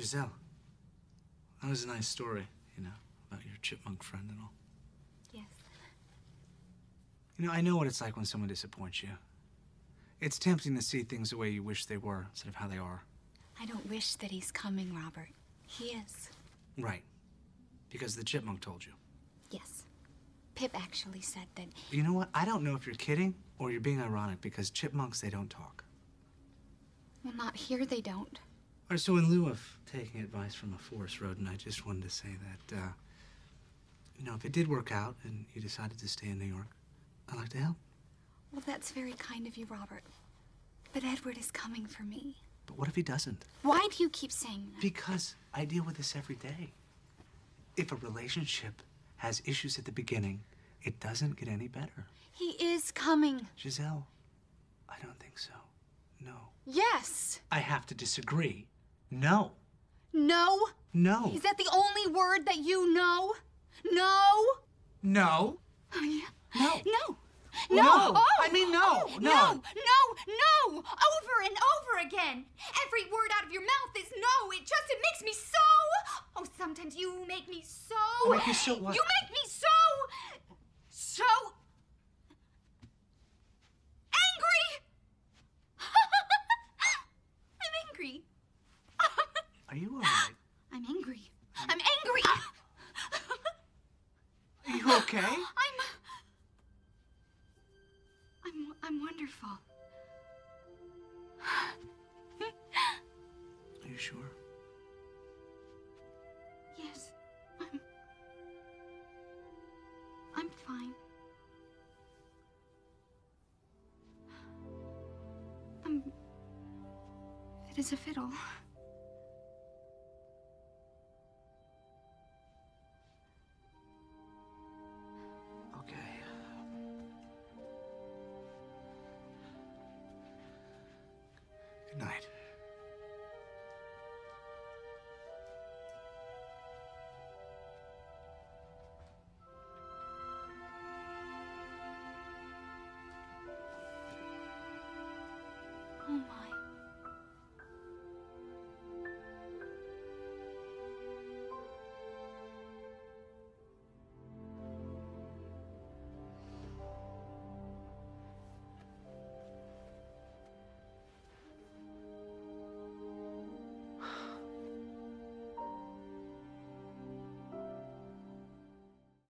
Giselle, that was a nice story, you know, about your chipmunk friend and all. Yes. You know, I know what it's like when someone disappoints you. It's tempting to see things the way you wish they were instead of how they are. I don't wish that he's coming, Robert. He is. Right. Because the chipmunk told you. Yes. Pip actually said that. You know what? I don't know if you're kidding or you're being ironic because chipmunks, they don't talk. Well, not here, they don't. So in lieu of taking advice from a forest rodent, I just wanted to say that, uh, you know, if it did work out and you decided to stay in New York, I'd like to help. Well, that's very kind of you, Robert. But Edward is coming for me. But what if he doesn't? Why do you keep saying that? Because I deal with this every day. If a relationship has issues at the beginning, it doesn't get any better. He is coming. Giselle, I don't think so. No. Yes. I have to disagree. No. No. No. Is that the only word that you know? No. No. Oh, yeah. No. No. Oh, no. No. Oh. I mean, no. Oh, No. No. No. No. Over and over again. Every word out of your mouth is no. It just it makes me so. Oh, sometimes you make me so. I make you so what? You make me so. So. Angry. I'm angry. Are you all right? I'm angry. I'm angry. Are you okay? I'm. I'm. I'm wonderful. Are you sure? Yes. I'm. I'm fine. Um, I'm. Fit as a fiddle. Good night.